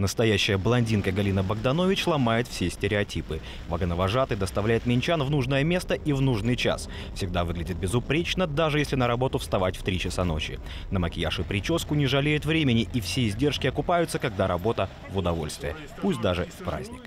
Настоящая блондинка Галина Богданович ломает все стереотипы. Вагоновожатый доставляет минчан в нужное место и в нужный час. Всегда выглядит безупречно, даже если на работу вставать в 3 часа ночи. На макияж и прическу не жалеет времени, и все издержки окупаются, когда работа в удовольствие. Пусть даже в праздник.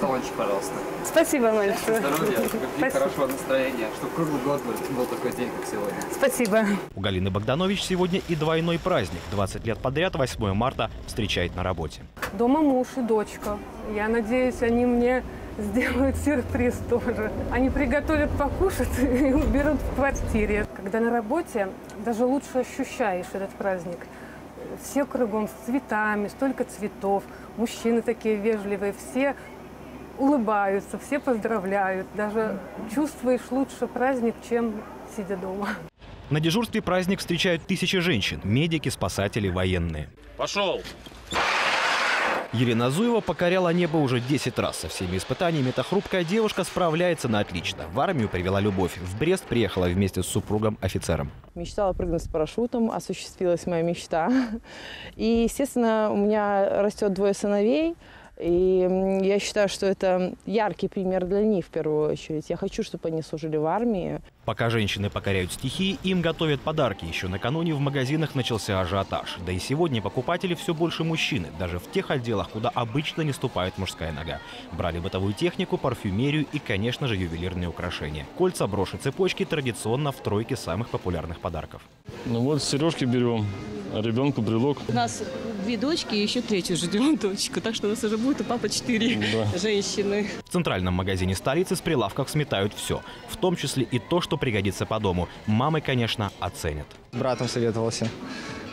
Талончик, пожалуйста. Спасибо большое. Здоровья, любви, хорошего настроения, чтобы круглый год был такой день, как сегодня. Спасибо. У Галины Богданович сегодня и двойной праздник. 20 лет подряд 8 марта встречает на работе. Дома муж и дочка. Я надеюсь, они мне сделают сюрприз тоже. Они приготовят покушать и уберут в квартире. Когда на работе, даже лучше ощущаешь этот праздник. Все кругом с цветами, столько цветов. Мужчины такие вежливые, все улыбаются, все поздравляют. Даже чувствуешь лучше праздник, чем сидя дома. На дежурстве праздник встречают тысячи женщин, медики, спасатели, военные. Пошел! Елена Зуева покоряла небо уже 10 раз. Со всеми испытаниями эта хрупкая девушка справляется на отлично. В армию привела любовь. В Брест приехала вместе с супругом-офицером. Мечтала прыгнуть с парашютом, осуществилась моя мечта. И, естественно, у меня растет двое сыновей. И я считаю, что это яркий пример для них в первую очередь. Я хочу, чтобы они служили в армии. Пока женщины покоряют стихии, им готовят подарки. Еще накануне в магазинах начался ажиотаж. Да и сегодня покупатели все больше мужчины, даже в тех отделах, куда обычно не ступает мужская нога. Брали бытовую технику, парфюмерию и, конечно же, ювелирные украшения. Кольца, броши, цепочки традиционно в тройке самых популярных подарков. Ну вот сережки берем, а ребенку брелок. У нас две дочки и еще третью ждем дочку, так что у нас уже будет у папы четыре Да. женщины. В центральном магазине столицы с прилавков сметают все, в том числе и то, что пригодится по дому. Мамы, конечно, оценят. С братом советовался.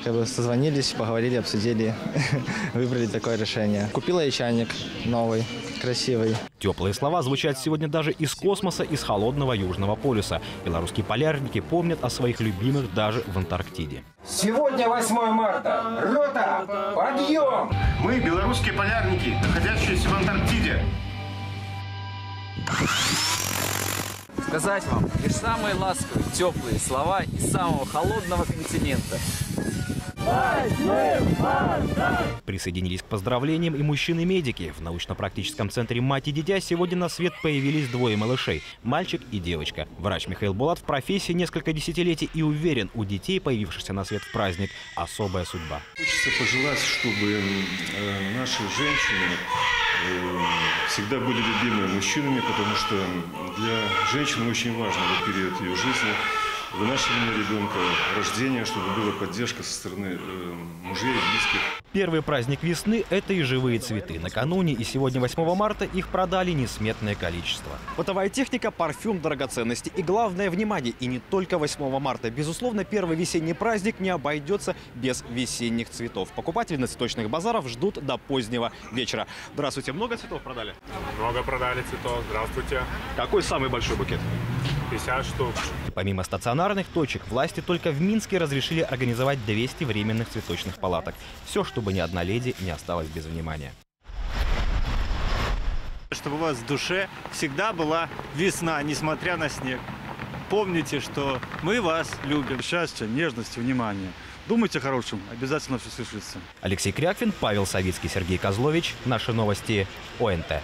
Как бы созвонились, поговорили, обсудили, выбрали такое решение. Купила и чайник новый, красивый. Теплые слова звучат сегодня даже из космоса, из холодного Южного полюса. Белорусские полярники помнят о своих любимых даже в Антарктиде. Сегодня 8 марта. Рота, подъем! Мы, белорусские полярники, находящиеся в Антарктиде, Сказать вам лишь самые ласковые, теплые слова из самого холодного континента. Присоединились к поздравлениям и мужчины-медики. В научно-практическом центре «Мать и дитя» сегодня на свет появились двое малышей – мальчик и девочка. Врач Михаил Булат в профессии несколько десятилетий и уверен, у детей, появившихся на свет в праздник, особая судьба. Хочется пожелать, чтобы э, наши женщины всегда были любимы мужчинами, потому что для женщины очень важно в период ее жизни вынашивание ребенка, рождение, чтобы была поддержка со стороны э, мужей близких. Первый праздник весны – это и живые цветы. Накануне и сегодня, 8 марта, их продали несметное количество. Бытовая техника, парфюм, драгоценности и, главное, внимание, и не только 8 марта. Безусловно, первый весенний праздник не обойдется без весенних цветов. Покупатели на цветочных базарах ждут до позднего вечера. Здравствуйте, много цветов продали? Много продали цветов. Здравствуйте. Какой самый большой букет? 50 штук. Помимо стационарных точек, власти только в Минске разрешили организовать 200 временных цветочных палаток. Все, чтобы ни одна леди не осталась без внимания. Чтобы у вас в душе всегда была весна, несмотря на снег. Помните, что мы вас любим. Счастья, нежности, внимания. Думайте о хорошем, обязательно все свершится. Алексей Кряквин, Павел Савицкий, Сергей Козлович. Наши новости ОНТ.